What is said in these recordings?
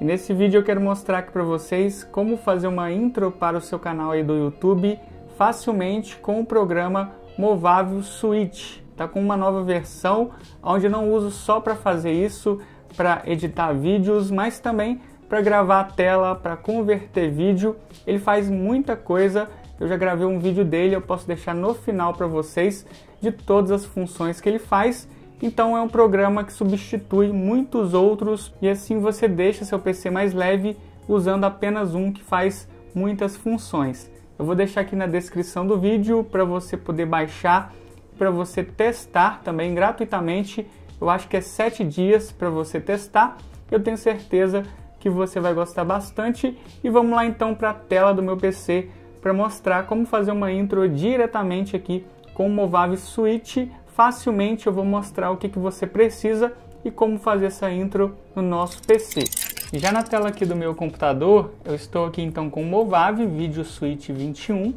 E nesse vídeo eu quero mostrar aqui para vocês como fazer uma intro para o seu canal aí do YouTube facilmente com o programa Movável Switch. Tá com uma nova versão onde eu não uso só para fazer isso, para editar vídeos, mas também para gravar a tela, para converter vídeo. Ele faz muita coisa. Eu já gravei um vídeo dele, eu posso deixar no final para vocês de todas as funções que ele faz então é um programa que substitui muitos outros e assim você deixa seu PC mais leve usando apenas um que faz muitas funções. Eu vou deixar aqui na descrição do vídeo para você poder baixar, para você testar também gratuitamente. Eu acho que é 7 dias para você testar. Eu tenho certeza que você vai gostar bastante. E vamos lá então para a tela do meu PC para mostrar como fazer uma intro diretamente aqui com o Movave Switch facilmente eu vou mostrar o que, que você precisa e como fazer essa intro no nosso PC. Já na tela aqui do meu computador, eu estou aqui então com o Movave Video Suite 21,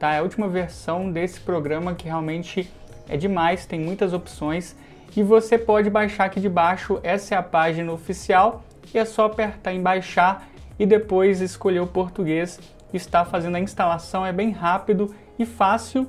tá? É a última versão desse programa que realmente é demais, tem muitas opções e você pode baixar aqui de baixo, essa é a página oficial e é só apertar em baixar e depois escolher o português. Está fazendo a instalação, é bem rápido e fácil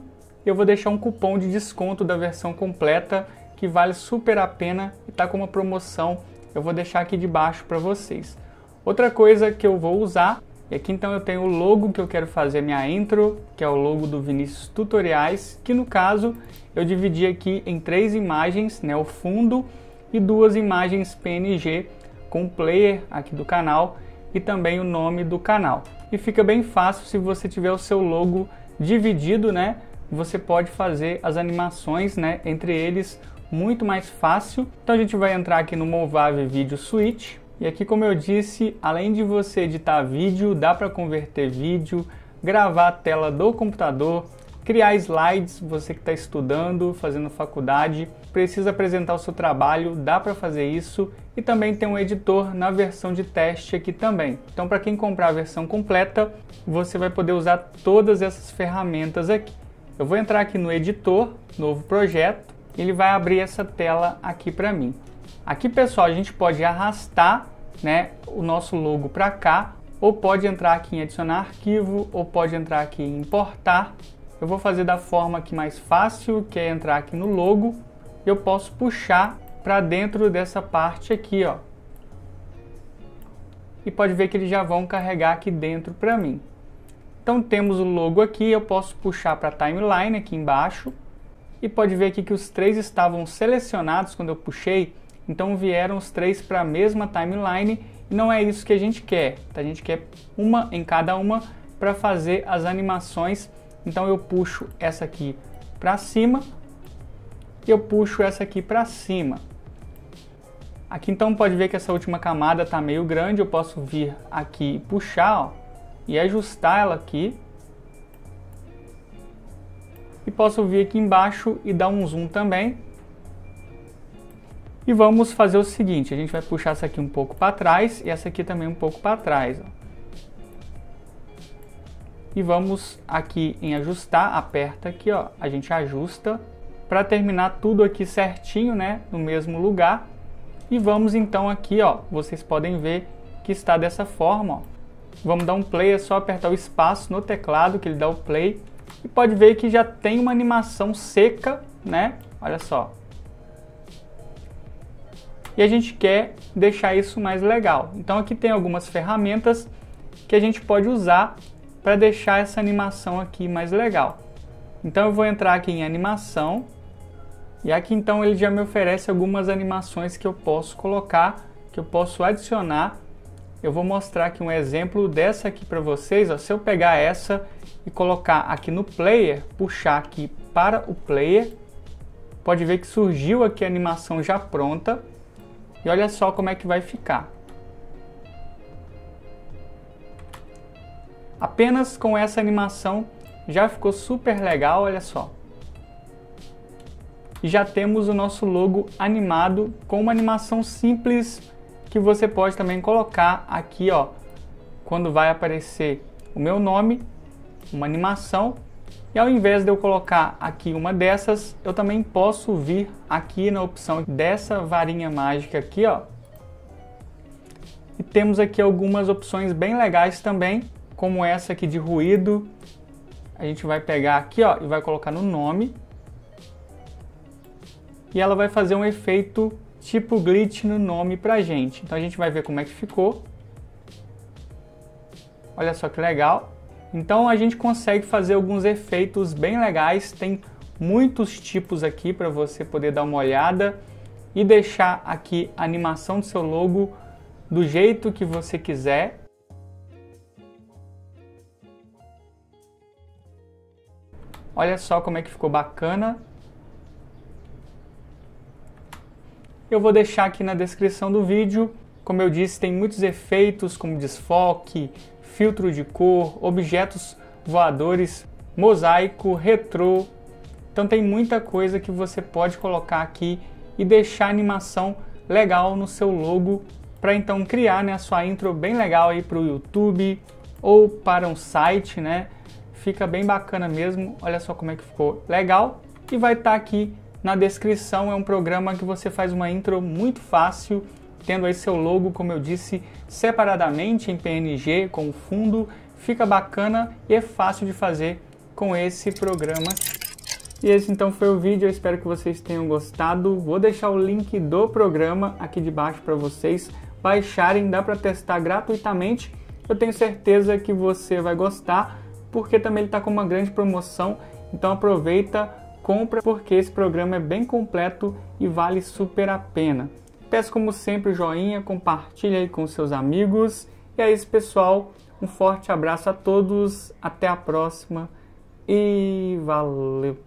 eu vou deixar um cupom de desconto da versão completa que vale super a pena e está com uma promoção. Eu vou deixar aqui de baixo para vocês. Outra coisa que eu vou usar, e aqui então eu tenho o logo que eu quero fazer minha intro, que é o logo do Vinícius Tutoriais, que no caso eu dividi aqui em três imagens, né, o fundo e duas imagens PNG com o player aqui do canal e também o nome do canal. E fica bem fácil se você tiver o seu logo dividido, né? Você pode fazer as animações né, entre eles muito mais fácil. Então a gente vai entrar aqui no Movave Video Switch. E aqui, como eu disse, além de você editar vídeo, dá para converter vídeo, gravar a tela do computador, criar slides, você que está estudando, fazendo faculdade, precisa apresentar o seu trabalho, dá para fazer isso e também tem um editor na versão de teste aqui também. Então, para quem comprar a versão completa, você vai poder usar todas essas ferramentas aqui. Eu vou entrar aqui no editor, novo projeto, ele vai abrir essa tela aqui para mim. Aqui, pessoal, a gente pode arrastar né, o nosso logo para cá, ou pode entrar aqui em adicionar arquivo, ou pode entrar aqui em importar. Eu vou fazer da forma que mais fácil, que é entrar aqui no logo. Eu posso puxar para dentro dessa parte aqui, ó. E pode ver que eles já vão carregar aqui dentro para mim. Então temos o logo aqui, eu posso puxar para a timeline aqui embaixo. E pode ver aqui que os três estavam selecionados quando eu puxei, então vieram os três para a mesma timeline. E não é isso que a gente quer, tá? a gente quer uma em cada uma para fazer as animações, então eu puxo essa aqui para cima e eu puxo essa aqui para cima. Aqui então pode ver que essa última camada está meio grande, eu posso vir aqui e puxar, ó, e ajustar ela aqui. E posso vir aqui embaixo e dar um zoom também. E vamos fazer o seguinte, a gente vai puxar essa aqui um pouco para trás e essa aqui também um pouco para trás. Ó. E vamos aqui em ajustar, aperta aqui, ó, a gente ajusta para terminar tudo aqui certinho, né, no mesmo lugar. E vamos então aqui, ó, vocês podem ver que está dessa forma, ó. Vamos dar um play, é só apertar o espaço no teclado que ele dá o play. E pode ver que já tem uma animação seca, né? Olha só. E a gente quer deixar isso mais legal. Então aqui tem algumas ferramentas que a gente pode usar para deixar essa animação aqui mais legal. Então eu vou entrar aqui em animação e aqui então ele já me oferece algumas animações que eu posso colocar, que eu posso adicionar eu vou mostrar aqui um exemplo dessa aqui para vocês. Ó. Se eu pegar essa e colocar aqui no player, puxar aqui para o player, pode ver que surgiu aqui a animação já pronta. E olha só como é que vai ficar. Apenas com essa animação já ficou super legal, olha só. E já temos o nosso logo animado com uma animação simples que você pode também colocar aqui, ó, quando vai aparecer o meu nome, uma animação, e ao invés de eu colocar aqui uma dessas, eu também posso vir aqui na opção dessa varinha mágica aqui, ó, E temos aqui algumas opções bem legais também, como essa aqui de ruído. A gente vai pegar aqui ó, e vai colocar no nome. E ela vai fazer um efeito tipo glitch no nome pra gente. Então a gente vai ver como é que ficou. Olha só que legal. Então a gente consegue fazer alguns efeitos bem legais. Tem muitos tipos aqui para você poder dar uma olhada e deixar aqui a animação do seu logo do jeito que você quiser. Olha só como é que ficou bacana. Eu vou deixar aqui na descrição do vídeo. Como eu disse, tem muitos efeitos como desfoque, filtro de cor, objetos voadores, mosaico, retrô. Então tem muita coisa que você pode colocar aqui e deixar animação legal no seu logo para então criar né, a sua intro bem legal aí para o YouTube ou para um site, né? Fica bem bacana mesmo. Olha só como é que ficou legal e vai estar tá aqui na descrição. É um programa que você faz uma intro muito fácil, tendo aí seu logo, como eu disse, separadamente em PNG com o fundo. Fica bacana e é fácil de fazer com esse programa. E esse então foi o vídeo, eu espero que vocês tenham gostado. Vou deixar o link do programa aqui de baixo para vocês baixarem, dá para testar gratuitamente. Eu tenho certeza que você vai gostar, porque também ele está com uma grande promoção. Então aproveita, compra, porque esse programa é bem completo e vale super a pena. Peço como sempre joinha, compartilha aí com seus amigos. E é isso, pessoal. Um forte abraço a todos, até a próxima e valeu!